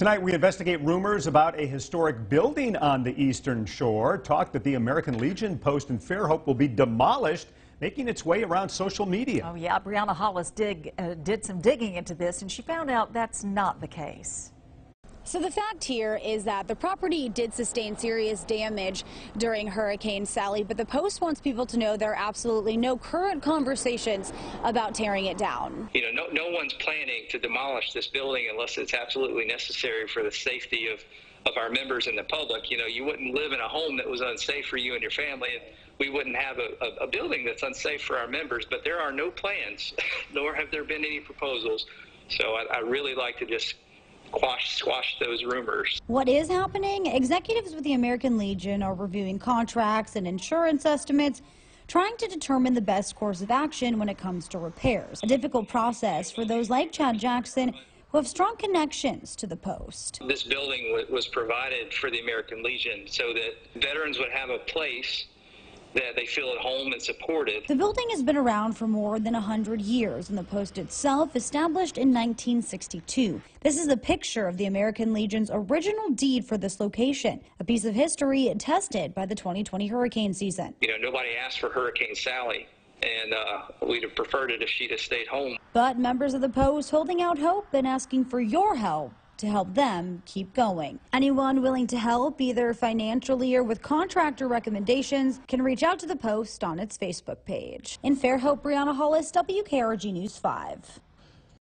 Tonight, we investigate rumors about a historic building on the Eastern Shore. Talk that the American Legion post in Fairhope will be demolished, making its way around social media. Oh, yeah. Brianna Hollis dig, uh, did some digging into this, and she found out that's not the case. So the fact here is that the property did sustain serious damage during Hurricane Sally, but the Post wants people to know there are absolutely no current conversations about tearing it down. You know, no, no one's planning to demolish this building unless it's absolutely necessary for the safety of, of our members and the public. You know, you wouldn't live in a home that was unsafe for you and your family, and we wouldn't have a, a, a building that's unsafe for our members, but there are no plans, nor have there been any proposals. So I, I really like to just quash squash those rumors. What is happening? Executives with the American Legion are reviewing contracts and insurance estimates trying to determine the best course of action when it comes to repairs. A difficult process for those like Chad Jackson who have strong connections to the post. This building was provided for the American Legion so that veterans would have a place that they feel at home and supported. The building has been around for more than 100 years, and the post itself established in 1962. This is a picture of the American Legion's original deed for this location, a piece of history tested by the 2020 hurricane season. You know, nobody asked for Hurricane Sally and uh, we'd have preferred it if she'd have stayed home. But members of the Post holding out hope and asking for your help to help them keep going. Anyone willing to help, either financially or with contractor recommendations, can reach out to the Post on its Facebook page. In Fairhope, Brianna Hollis, WKRG News 5.